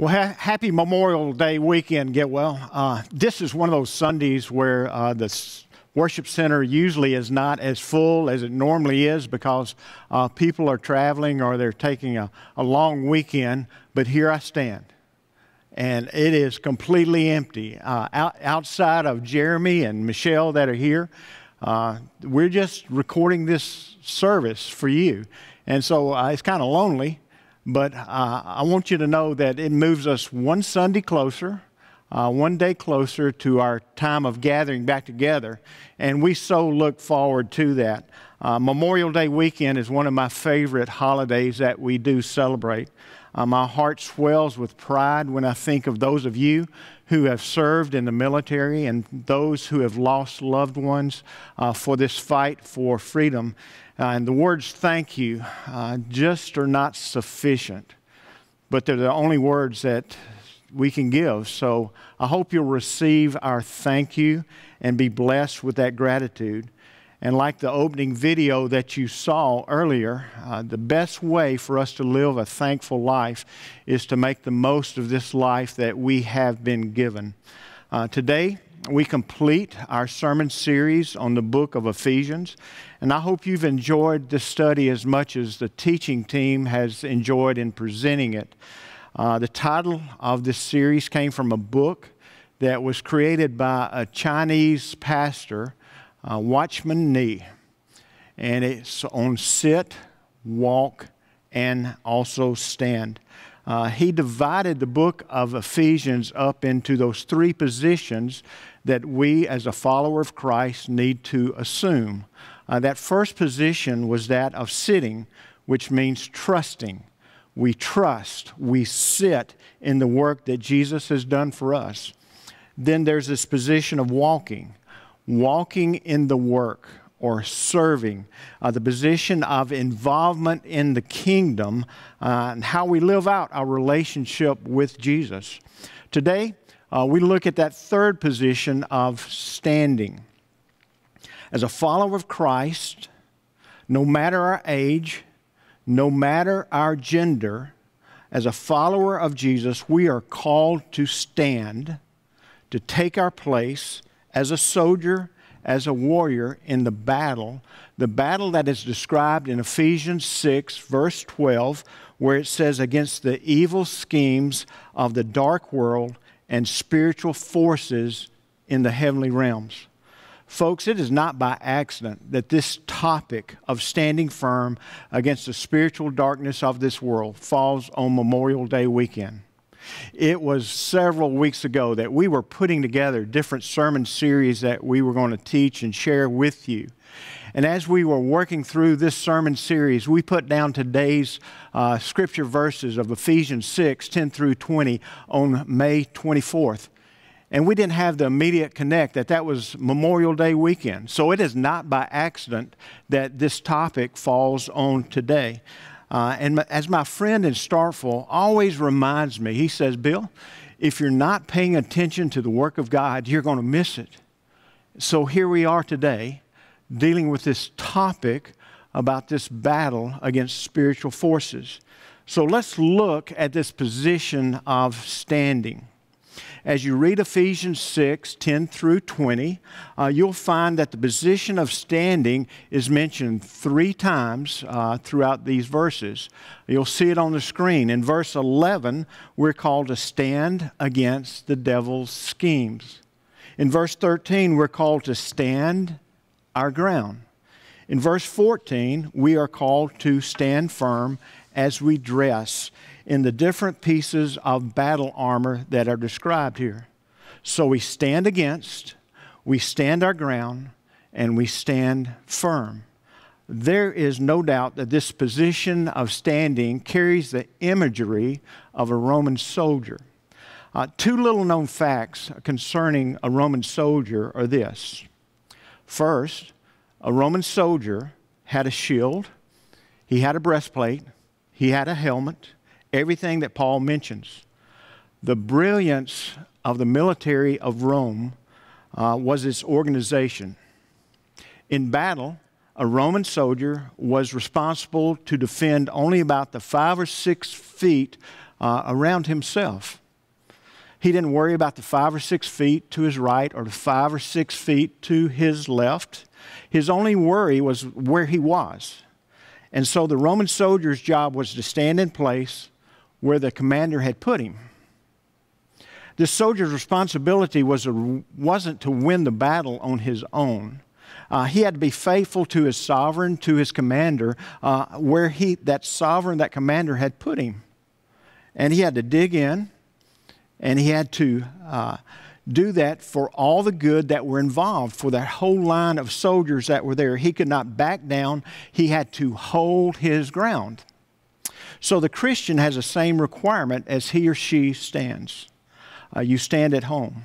Well, ha- happy Memorial Day weekend, Getwell. Uh, this is one of those Sundays where uh, the s- worship center usually is not as full as it normally is because uh, people are traveling or they're taking a, a long weekend. But here I stand, and it is completely empty. Uh, out, outside of Jeremy and Michelle that are here, uh, we're just recording this service for you. And so uh, it's kind of lonely. But uh, I want you to know that it moves us one Sunday closer, uh, one day closer to our time of gathering back together. And we so look forward to that. Uh, Memorial Day weekend is one of my favorite holidays that we do celebrate. Uh, my heart swells with pride when I think of those of you who have served in the military and those who have lost loved ones uh, for this fight for freedom. Uh, and the words thank you uh, just are not sufficient, but they're the only words that we can give. So I hope you'll receive our thank you and be blessed with that gratitude. And like the opening video that you saw earlier, uh, the best way for us to live a thankful life is to make the most of this life that we have been given. Uh, today, we complete our sermon series on the book of Ephesians. And I hope you've enjoyed this study as much as the teaching team has enjoyed in presenting it. Uh, the title of this series came from a book that was created by a Chinese pastor, uh, Watchman Nee. And it's on sit, walk, and also stand. Uh, he divided the book of Ephesians up into those three positions that we, as a follower of Christ, need to assume. Uh, that first position was that of sitting, which means trusting. We trust, we sit in the work that Jesus has done for us. Then there's this position of walking, walking in the work or serving, uh, the position of involvement in the kingdom uh, and how we live out our relationship with Jesus. Today, uh, we look at that third position of standing. As a follower of Christ, no matter our age, no matter our gender, as a follower of Jesus, we are called to stand, to take our place as a soldier as a warrior in the battle, the battle that is described in Ephesians 6, verse 12, where it says, Against the evil schemes of the dark world and spiritual forces in the heavenly realms. Folks, it is not by accident that this topic of standing firm against the spiritual darkness of this world falls on Memorial Day weekend. It was several weeks ago that we were putting together different sermon series that we were going to teach and share with you. And as we were working through this sermon series, we put down today's uh, scripture verses of Ephesians 6 10 through 20 on May 24th. And we didn't have the immediate connect that that was Memorial Day weekend. So it is not by accident that this topic falls on today. Uh, and as my friend in Starkville always reminds me, he says, Bill, if you're not paying attention to the work of God, you're going to miss it. So here we are today dealing with this topic about this battle against spiritual forces. So let's look at this position of standing as you read Ephesians 6 10 through 20, uh, you'll find that the position of standing is mentioned three times uh, throughout these verses. You'll see it on the screen. In verse 11, we're called to stand against the devil's schemes. In verse 13, we're called to stand our ground. In verse 14, we are called to stand firm as we dress in the different pieces of battle armor that are described here. So we stand against, we stand our ground, and we stand firm. There is no doubt that this position of standing carries the imagery of a Roman soldier. Uh, two little known facts concerning a Roman soldier are this. First, a Roman soldier had a shield, he had a breastplate, he had a helmet, everything that Paul mentions. The brilliance of the military of Rome uh, was its organization. In battle, a Roman soldier was responsible to defend only about the five or six feet uh, around himself. He didn't worry about the five or six feet to his right or the five or six feet to his left. His only worry was where he was. And so the Roman soldier's job was to stand in place where the commander had put him. The soldier's responsibility was a, wasn't to win the battle on his own. Uh, he had to be faithful to his sovereign, to his commander, uh, where he, that sovereign, that commander had put him. And he had to dig in, and he had to uh, do that for all the good that were involved, for that whole line of soldiers that were there. He could not back down, he had to hold his ground. So the Christian has the same requirement as he or she stands. Uh, you stand at home.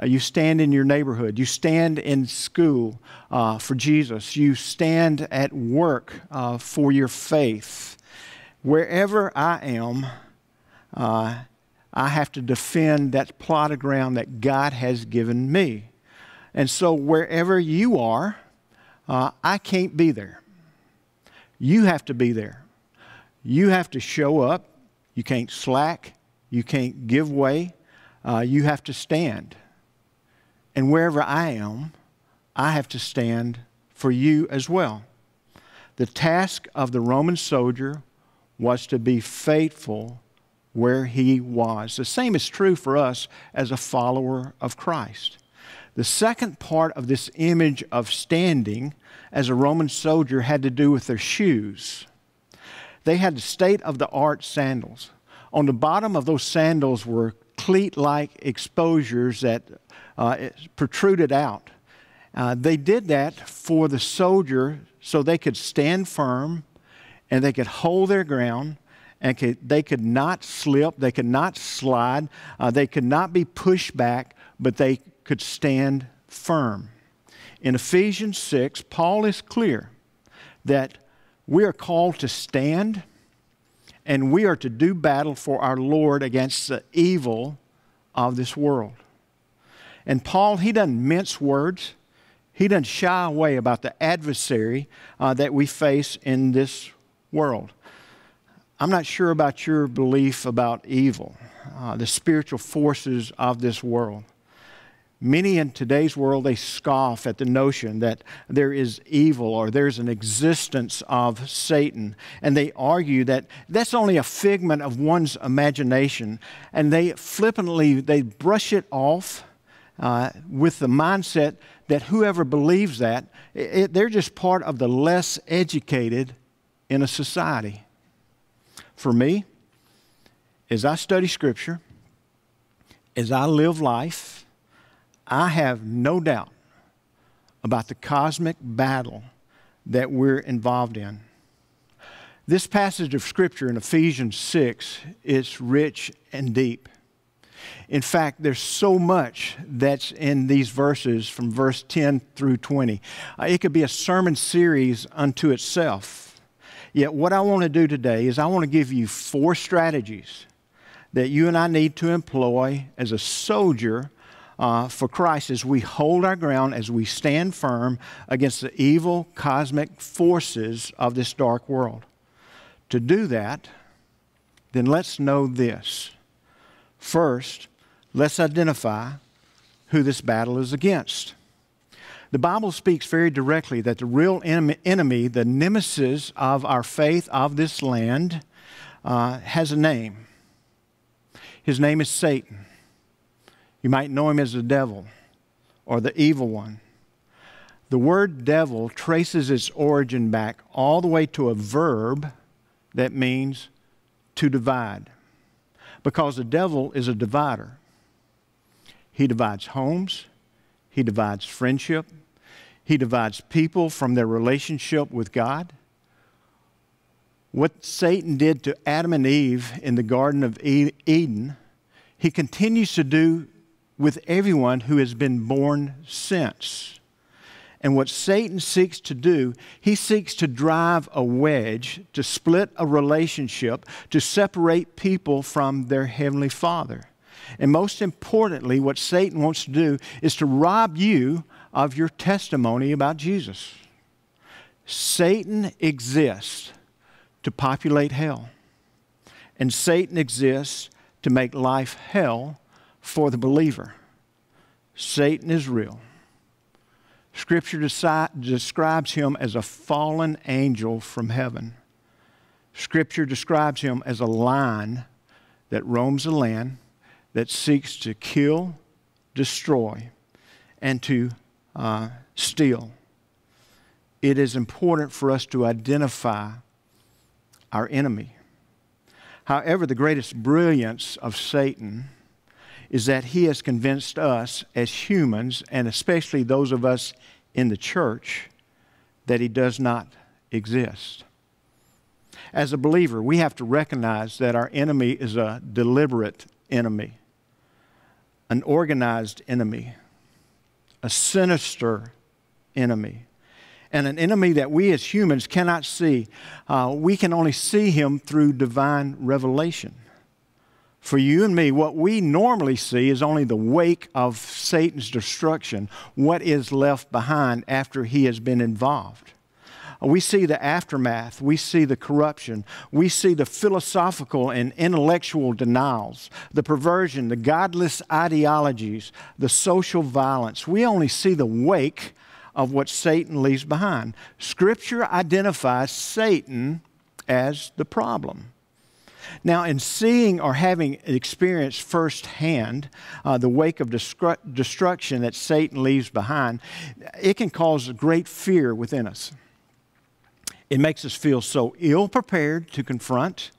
Uh, you stand in your neighborhood. You stand in school uh, for Jesus. You stand at work uh, for your faith. Wherever I am, uh, I have to defend that plot of ground that God has given me. And so, wherever you are, uh, I can't be there. You have to be there. You have to show up. You can't slack. You can't give way. Uh, you have to stand. And wherever I am, I have to stand for you as well. The task of the Roman soldier was to be faithful where he was. The same is true for us as a follower of Christ. The second part of this image of standing as a Roman soldier had to do with their shoes. They had the state of the art sandals. On the bottom of those sandals were cleat like exposures that uh, protruded out. Uh, they did that for the soldier so they could stand firm and they could hold their ground and could, they could not slip, they could not slide, uh, they could not be pushed back, but they could stand firm. In Ephesians 6, Paul is clear that we are called to stand and we are to do battle for our Lord against the evil of this world. And Paul, he doesn't mince words. He doesn't shy away about the adversary uh, that we face in this world. I'm not sure about your belief about evil, uh, the spiritual forces of this world. Many in today's world, they scoff at the notion that there is evil or there's an existence of Satan. And they argue that that's only a figment of one's imagination. And they flippantly, they brush it off uh, with the mindset that whoever believes that, it, they're just part of the less educated in a society. For me, as I study Scripture, as I live life, I have no doubt about the cosmic battle that we're involved in. This passage of Scripture in Ephesians 6 is rich and deep. In fact, there's so much that's in these verses from verse 10 through 20. Uh, it could be a sermon series unto itself. Yet, what I want to do today is I want to give you four strategies that you and I need to employ as a soldier uh, for Christ as we hold our ground, as we stand firm against the evil cosmic forces of this dark world. To do that, then let's know this. First, let's identify who this battle is against. The Bible speaks very directly that the real enemy, the nemesis of our faith of this land, uh, has a name. His name is Satan. You might know him as the devil or the evil one. The word devil traces its origin back all the way to a verb that means to divide. Because the devil is a divider. He divides homes, he divides friendship, he divides people from their relationship with God. What Satan did to Adam and Eve in the Garden of Eden, he continues to do with everyone who has been born since. And what Satan seeks to do, he seeks to drive a wedge, to split a relationship, to separate people from their Heavenly Father. And most importantly, what Satan wants to do is to rob you of your testimony about Jesus. Satan exists to populate hell. And Satan exists to make life hell for the believer. Satan is real. Scripture deci- describes him as a fallen angel from heaven. Scripture describes him as a lion that roams the land, that seeks to kill, destroy, and to uh, steal. It is important for us to identify our enemy. However, the greatest brilliance of Satan is that he has convinced us as humans, and especially those of us in the church, that he does not exist. As a believer, we have to recognize that our enemy is a deliberate enemy, an organized enemy, a sinister enemy, and an enemy that we as humans cannot see. Uh, we can only see him through divine revelation. For you and me, what we normally see is only the wake of Satan's destruction, what is left behind after he has been involved. We see the aftermath. We see the corruption. We see the philosophical and intellectual denials, the perversion, the godless ideologies, the social violence. We only see the wake of what Satan leaves behind. Scripture identifies Satan as the problem. Now, in seeing or having experienced firsthand uh, the wake of destru- destruction that Satan leaves behind, it can cause great fear within us. It makes us feel so ill prepared to confront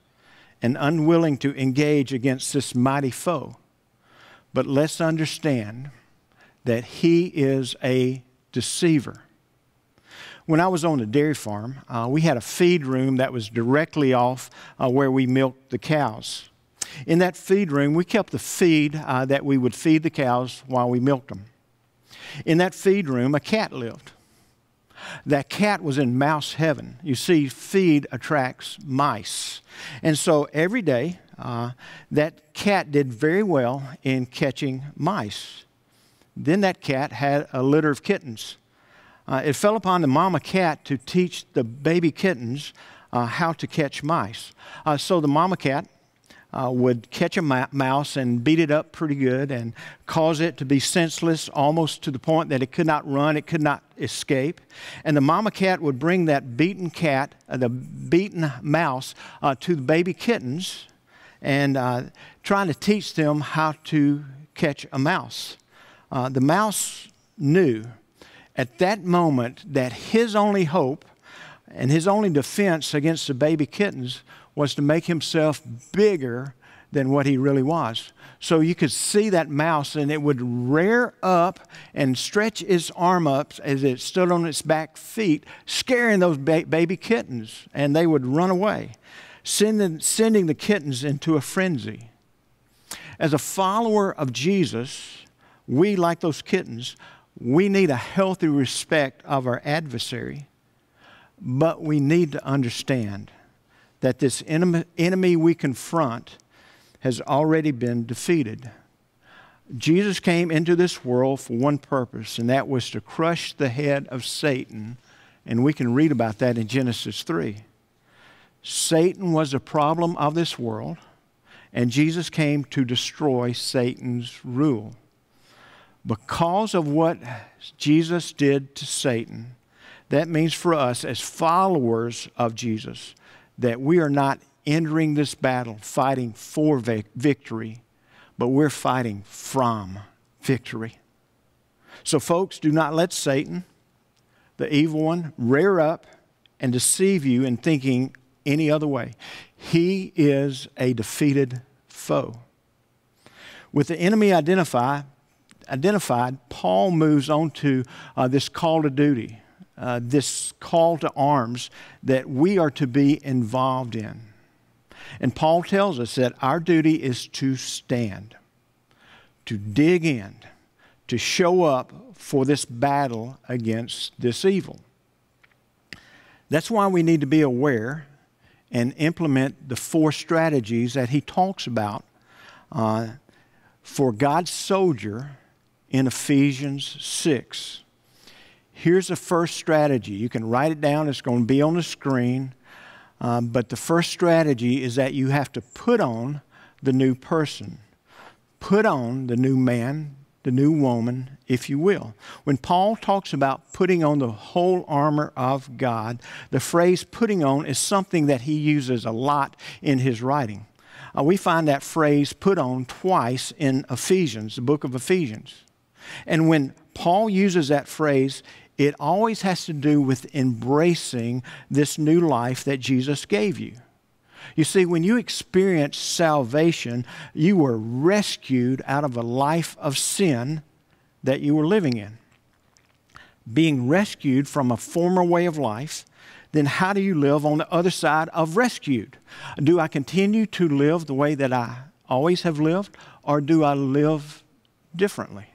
and unwilling to engage against this mighty foe. But let's understand that he is a deceiver. When I was on the dairy farm, uh, we had a feed room that was directly off uh, where we milked the cows. In that feed room, we kept the feed uh, that we would feed the cows while we milked them. In that feed room, a cat lived. That cat was in mouse heaven. You see, feed attracts mice. And so every day, uh, that cat did very well in catching mice. Then that cat had a litter of kittens uh, it fell upon the mama cat to teach the baby kittens uh, how to catch mice. Uh, so the mama cat uh, would catch a mouse and beat it up pretty good and cause it to be senseless almost to the point that it could not run, it could not escape. And the mama cat would bring that beaten cat, uh, the beaten mouse, uh, to the baby kittens and trying to teach them how to catch a mouse. the mouse knew at that moment that his only hope and his only defense against the baby kittens was to make himself bigger than what he really was. So you could see that mouse, and it would rear up and stretch its arm up as it stood on its back feet, scaring those ba- baby kittens, and they would run away, sending, sending the kittens into a frenzy. As a follower of Jesus, we, like those kittens, we need a healthy respect of our adversary, but we need to understand that this enemy we confront has already been defeated. Jesus came into this world for one purpose, and that was to crush the head of Satan. And we can read about that in Genesis 3. Satan was a problem of this world, and Jesus came to destroy Satan's rule because of what Jesus did to Satan, that means for us as followers of Jesus that we are not entering this battle fighting for victory, but we're fighting from victory. So, folks, do not let Satan, the evil one, rear up and deceive you in thinking any other way. He is a defeated foe. With the enemy identified, identified, Paul moves on to uh, this call to duty, uh, this call to arms that we are to be involved in. And Paul tells us that our duty is to stand, to dig in, to show up for this battle against this evil. That's why we need to be aware and implement the four strategies that he talks about uh, for God's soldier in Ephesians 6. Here's the first strategy. You can write it down, it's going to be on the screen. Um, but the first strategy is that you have to put on the new person. Put on the new man, the new woman, if you will. When Paul talks about putting on the whole armor of God, the phrase putting on is something that he uses a lot in his writing. Uh, we find that phrase put on twice in Ephesians, the book of Ephesians. And when Paul uses that phrase, it always has to do with embracing this new life that Jesus gave you. You see, when you experience salvation, you were rescued out of a life of sin that you were living in. Being rescued from a former way of life, then how do you live on the other side of rescued? Do I continue to live the way that I always have lived, or do I live differently?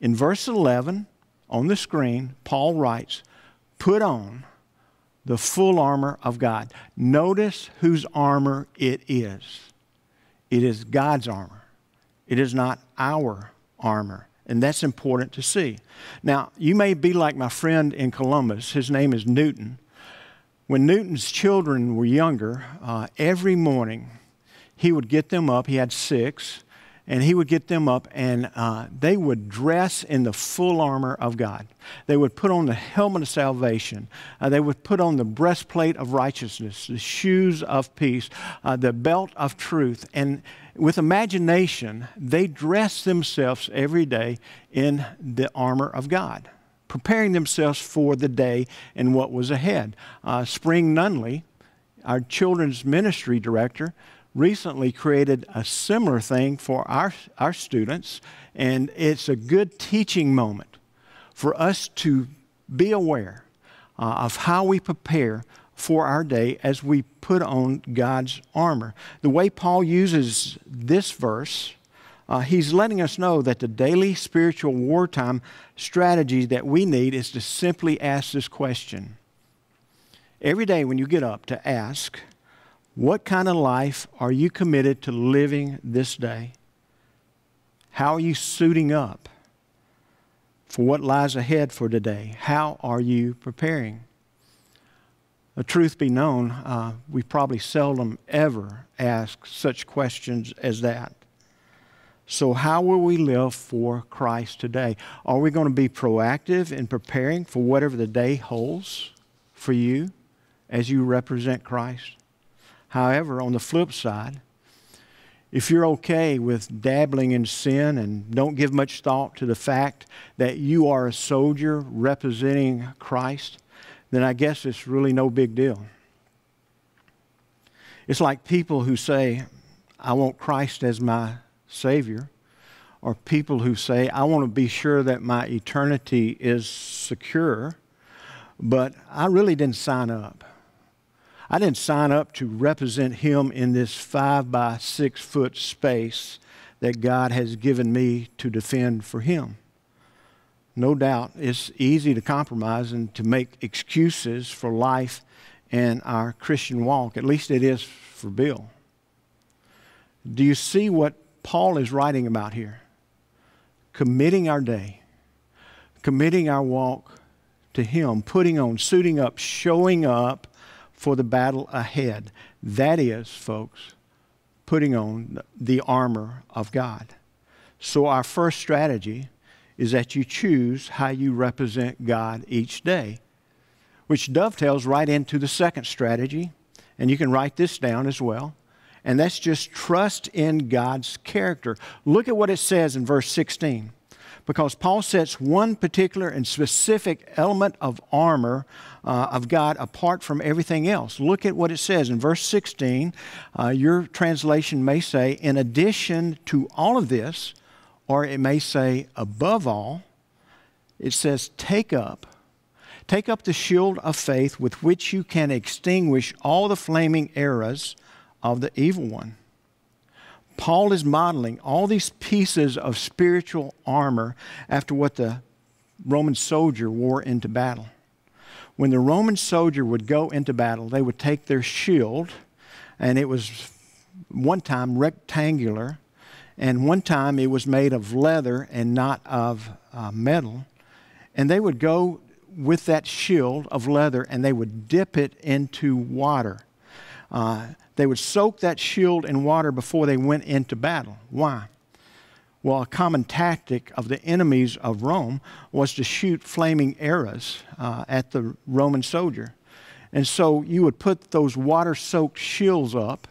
In verse 11 on the screen, Paul writes, Put on the full armor of God. Notice whose armor it is. It is God's armor, it is not our armor. And that's important to see. Now, you may be like my friend in Columbus. His name is Newton. When Newton's children were younger, uh, every morning he would get them up. He had six and he would get them up and uh, they would dress in the full armor of God. They would put on the helmet of salvation. Uh, they would put on the breastplate of righteousness, the shoes of peace, uh, the belt of truth. And with imagination, they dressed themselves every day in the armor of God, preparing themselves for the day and what was ahead. Uh, Spring Nunley, our children's ministry director, recently created a similar thing for our, our students, and it's a good teaching moment for us to be aware uh, of how we prepare for our day as we put on God's armor. The way Paul uses this verse, uh, he's letting us know that the daily spiritual wartime strategy that we need is to simply ask this question. Every day when you get up, to ask, what kind of life are you committed to living this day? How are you suiting up for what lies ahead for today? How are you preparing? The truth be known, uh, we probably seldom ever ask such questions as that. So, how will we live for Christ today? Are we going to be proactive in preparing for whatever the day holds for you as you represent Christ? However, on the flip side, if you're okay with dabbling in sin and don't give much thought to the fact that you are a soldier representing Christ, then I guess it's really no big deal. It's like people who say, I want Christ as my Savior, or people who say, I want to be sure that my eternity is secure, but I really didn't sign up. I didn't sign up to represent him in this five by six foot space that God has given me to defend for him. No doubt it's easy to compromise and to make excuses for life and our Christian walk. At least it is for Bill. Do you see what Paul is writing about here? Committing our day, committing our walk to Him, putting on, suiting up, showing up for the battle ahead. That is, folks, putting on the armor of God. So, our first strategy is that you choose how you represent God each day, which dovetails right into the second strategy. And you can write this down as well. And that's just trust in God's character. Look at what it says in verse 16 because Paul sets one particular and specific element of armor uh, of God apart from everything else. Look at what it says in verse 16. Uh, your translation may say, in addition to all of this, or it may say, above all, it says, take up. Take up the shield of faith with which you can extinguish all the flaming arrows of the evil one. Paul is modeling all these pieces of spiritual armor after what the Roman soldier wore into battle. When the Roman soldier would go into battle, they would take their shield, and it was one time rectangular, and one time it was made of leather and not of uh, metal. And they would go with that shield of leather and they would dip it into water. Uh, they would soak that shield in water before they went into battle. Why? Well, a common tactic of the enemies of Rome was to shoot flaming arrows uh, at the Roman soldier. And so you would put those water soaked shields up,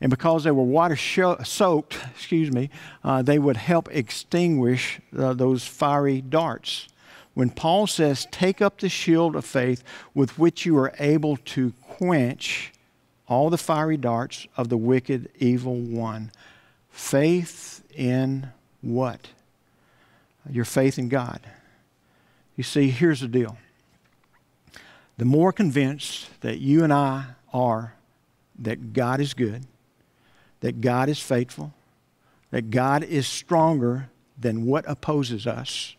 and because they were water soaked, excuse me, uh, they would help extinguish uh, those fiery darts. When Paul says, Take up the shield of faith with which you are able to quench all the fiery darts of the wicked, evil one. Faith in what? Your faith in God. You see, here's the deal. The more convinced that you and I are that God is good, that God is faithful, that God is stronger than what opposes us,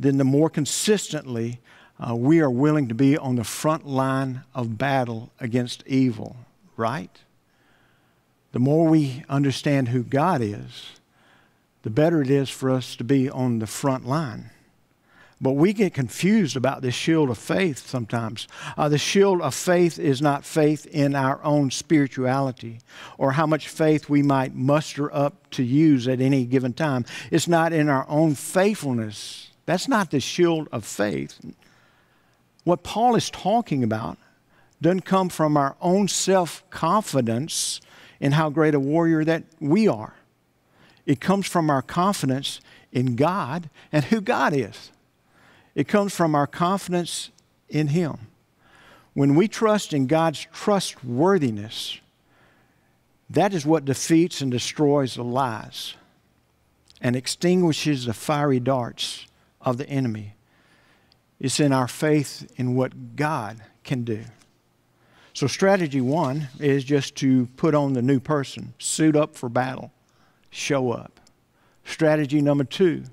then the more consistently uh, we are willing to be on the front line of battle against evil, right? The more we understand who God is, the better it is for us to be on the front line. But we get confused about this shield of faith sometimes. Uh, the shield of faith is not faith in our own spirituality or how much faith we might muster up to use at any given time. It's not in our own faithfulness. That's not the shield of faith. What Paul is talking about doesn't come from our own self confidence in how great a warrior that we are. It comes from our confidence in God and who God is. It comes from our confidence in Him. When we trust in God's trustworthiness, that is what defeats and destroys the lies and extinguishes the fiery darts of the enemy. It's in our faith in what God can do. So, strategy one is just to put on the new person, suit up for battle, show up. Strategy number two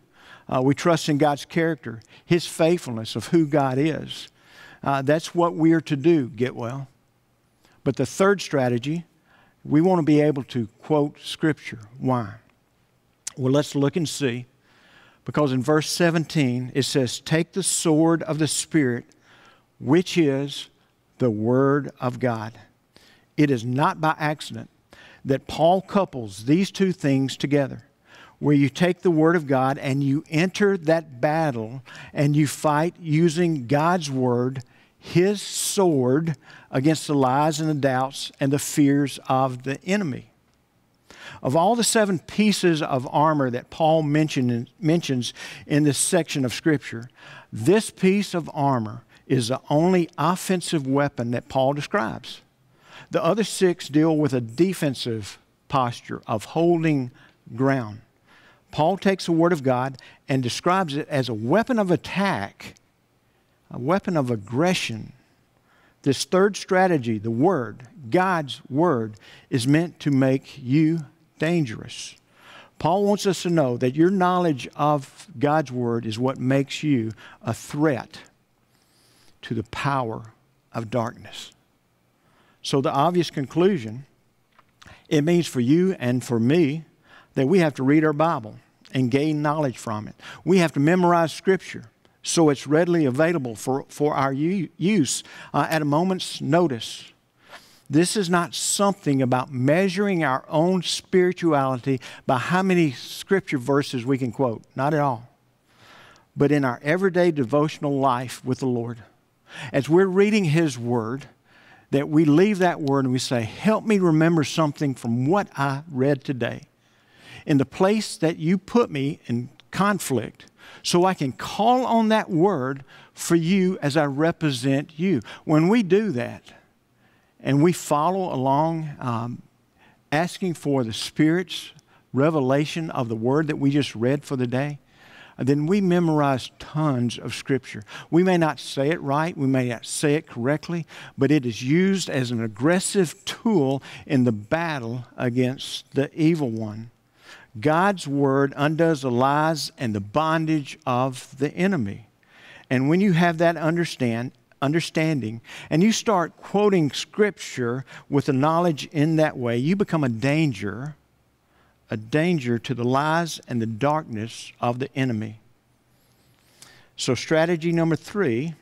uh, we trust in God's character, His faithfulness of who God is. Uh, that's what we are to do, Getwell. But the third strategy, we want to be able to quote Scripture. Why? Well, let's look and see. Because in verse 17, it says, Take the sword of the Spirit, which is the Word of God. It is not by accident that Paul couples these two things together where you take the Word of God and you enter that battle and you fight using God's Word, His sword, against the lies and the doubts and the fears of the enemy. Of all the seven pieces of armor that Paul mention, mentions in this section of Scripture, this piece of armor is the only offensive weapon that Paul describes. The other six deal with a defensive posture of holding ground. Paul takes the Word of God and describes it as a weapon of attack, a weapon of aggression. This third strategy, the Word, God's Word, is meant to make you dangerous. Paul wants us to know that your knowledge of God's Word is what makes you a threat to the power of darkness. So, the obvious conclusion it means for you and for me that we have to read our Bible and gain knowledge from it. We have to memorize Scripture so it's readily available for, for our use uh, at a moment's notice. This is not something about measuring our own spirituality by how many scripture verses we can quote. Not at all. But in our everyday devotional life with the Lord, as we're reading His Word, that we leave that Word and we say, Help me remember something from what I read today in the place that you put me in conflict so I can call on that word for you as I represent you. When we do that and we follow along, um, asking for the Spirit's revelation of the word that we just read for the day, then we memorize tons of Scripture. We may not say it right, we may not say it correctly, but it is used as an aggressive tool in the battle against the evil one. God's word undoes the lies and the bondage of the enemy. And when you have that understand, understanding and you start quoting scripture with the knowledge in that way, you become a danger, a danger to the lies and the darkness of the enemy. So, strategy number three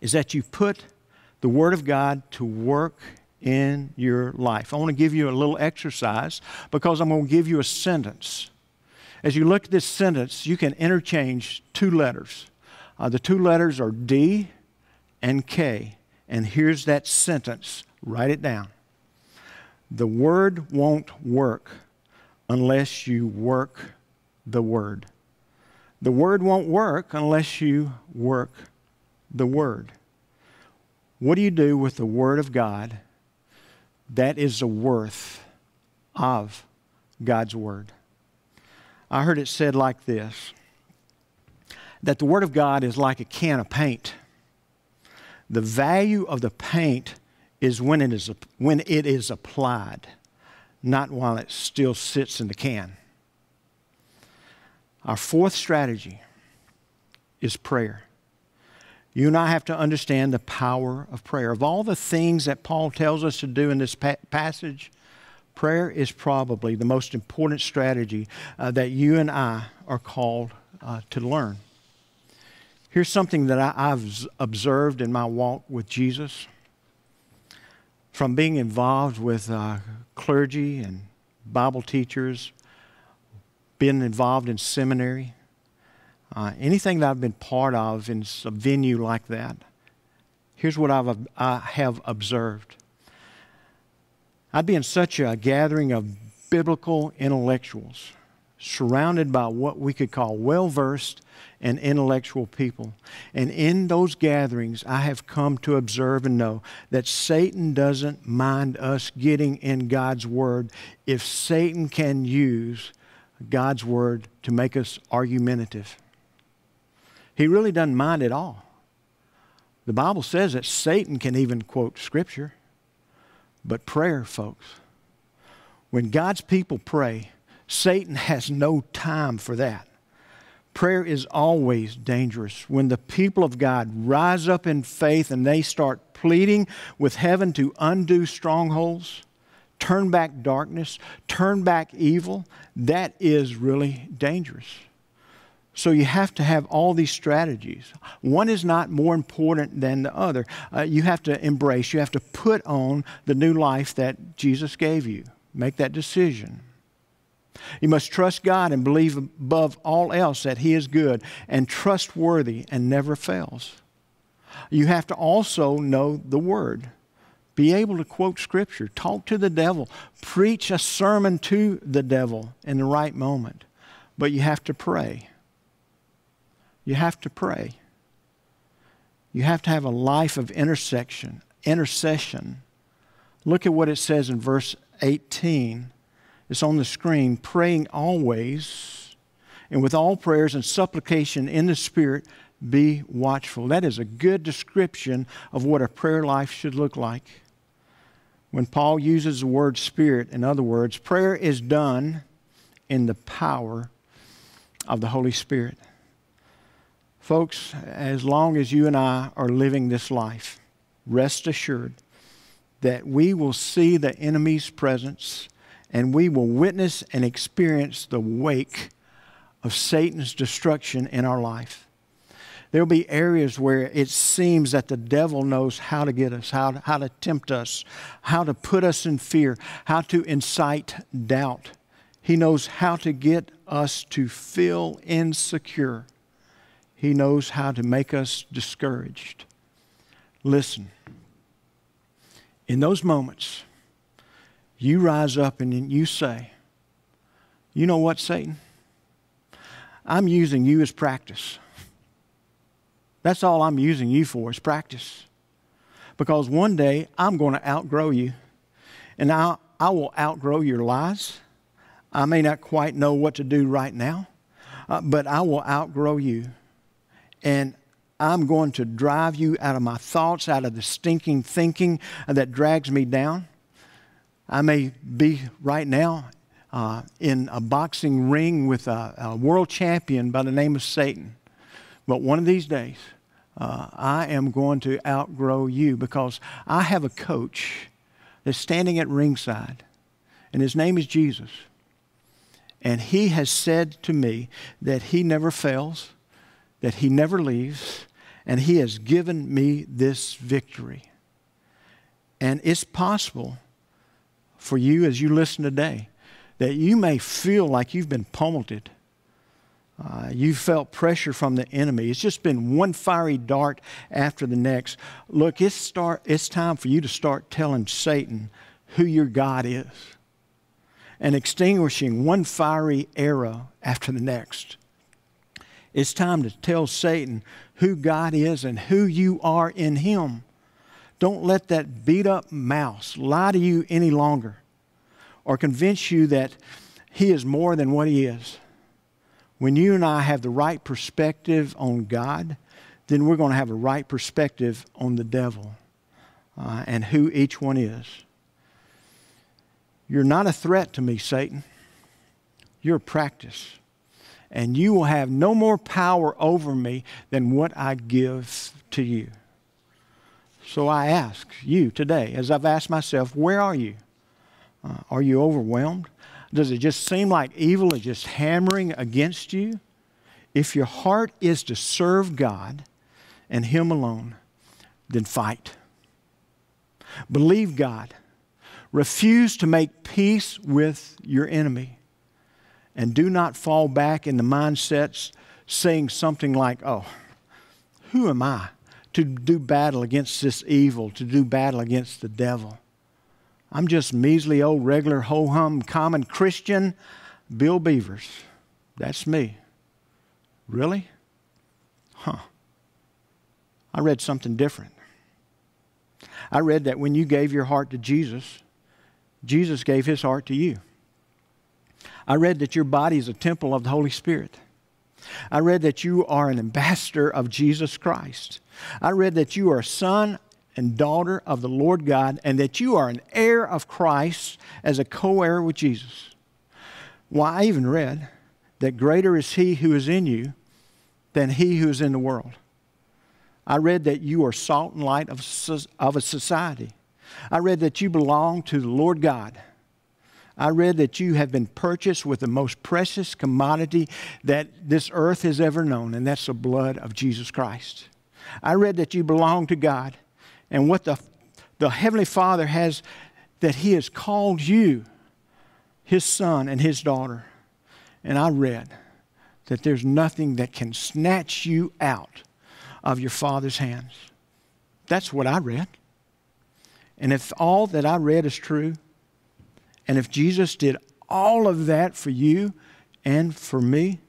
is that you put the Word of God to work in your life. I want to give you a little exercise because I'm going to give you a sentence. As you look at this sentence, you can interchange two letters. Uh, the two letters are D and K. And here's that sentence write it down. The word won't work unless you work the word. The word won't work unless you work the word. What do you do with the word of God? That is the worth of God's word. I heard it said like this that the word of God is like a can of paint. The value of the paint is when it is, when it is applied, not while it still sits in the can. Our fourth strategy is prayer. You and I have to understand the power of prayer. Of all the things that Paul tells us to do in this pa- passage, prayer is probably the most important strategy uh, that you and I are called uh, to learn. Here's something that I, have observed in my walk with Jesus. From being involved with uh, clergy and Bible teachers, being involved in seminary, uh, anything that I've been part of in a venue like that, here's what I've, I have observed. I'd be in such a gathering of biblical intellectuals, surrounded by what we could call well versed and intellectual people. And in those gatherings, I have come to observe and know that Satan doesn't mind us getting in God's Word if Satan can use God's Word to make us argumentative. He really doesn't mind at all. The Bible says that Satan can even quote Scripture, but prayer, folks, when God's people pray, Satan has no time for that. Prayer is always dangerous. When the people of God rise up in faith and they start pleading with heaven to undo strongholds, turn back darkness, turn back evil, that is really dangerous. So you have to have all these strategies. One is not more important than the other. Uh, you have to embrace, you have to put on the new life that Jesus gave you. Make that decision. You must trust God and believe above all else that He is good and trustworthy and never fails. You have to also know the Word. Be able to quote Scripture, talk to the devil, preach a sermon to the devil in the right moment. But you have to pray. You have to pray. You have to have a life of intersection, intercession. Look at what it says in verse 18 it's on the screen. Praying always and with all prayers and supplication in the Spirit, be watchful. That is a good description of what a prayer life should look like. When Paul uses the word Spirit, in other words, prayer is done in the power of the Holy Spirit. Folks, as long as you and I are living this life, rest assured that we will see the enemy's presence and we will witness and experience the wake of Satan's destruction in our life. There will be areas where it seems that the devil knows how to get us, how to, how to tempt us, how to put us in fear, how to incite doubt. He knows how to get us to feel insecure. He knows how to make us discouraged. Listen, in those moments, you rise up and you say, You know what, Satan? I'm using you as practice. That's all I'm using you for is practice. Because one day I'm going to outgrow you, and I, I will outgrow your lies. I may not quite know what to do right now, uh, but I will outgrow you. And I'm going to drive you out of my thoughts, out of the stinking thinking that drags me down. I may be right now uh, in a boxing ring with a, a, world champion by the name of Satan. But one of these days, uh, I am going to outgrow you because I have a coach that's standing at ringside, and his name is Jesus. And he has said to me that he never fails, that he never leaves, and he has given me this victory. And it's possible for you as you listen today that you may feel like you've been pummeled. Uh, you felt pressure from the enemy. It's just been one fiery dart after the next. Look, it's, start, it's time for you to start telling Satan who your God is and extinguishing one fiery arrow after the next. It's time to tell Satan who God is and who you are in Him. Don't let that beat up mouse lie to you any longer or convince you that He is more than what He is. When you and I have the right perspective on God, then we're going to have a right perspective on the devil uh, and who each one is. You're not a threat to me, Satan. You're a practice. And you will have no more power over me than what I give to you. So I ask you today, as I've asked myself, where are you? Uh, are you overwhelmed? Does it just seem like evil is just hammering against you? If your heart is to serve God and Him alone, then fight. Believe God. Refuse to make peace with your enemy. And do not fall back in the mindsets saying something like, oh, who am I to do battle against this evil, to do battle against the devil? I'm just measly old regular ho hum common Christian Bill Beavers. That's me. Really? Huh. I read something different. I read that when you gave your heart to Jesus, Jesus gave his heart to you. I read that your body is a temple of the Holy Spirit. I read that you are an ambassador of Jesus Christ. I read that you are a son and daughter of the Lord God, and that you are an heir of Christ as a co heir with Jesus. Why, I even read that greater is He who is in you than He who is in the world. I read that you are salt and light of, of a society. I read that you belong to the Lord God. I read that you have been purchased with the most precious commodity that this earth has ever known, and that's the blood of Jesus Christ. I read that you belong to God and what the, the Heavenly Father has, that He has called you, His son and His daughter. And I read that there's nothing that can snatch you out of your Father's hands. That's what I read. And if all that I read is true, and if Jesus did all of that for you and for me,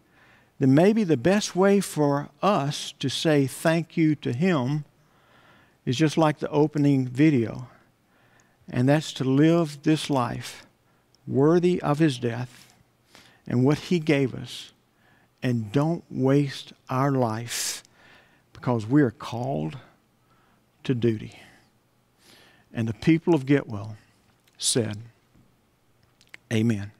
then maybe the best way for us to say thank you to Him is just like the opening video, and that's to live this life worthy of his death and what he gave us, and don't waste our life because we are called to duty. And the people of Getwell said, Amen.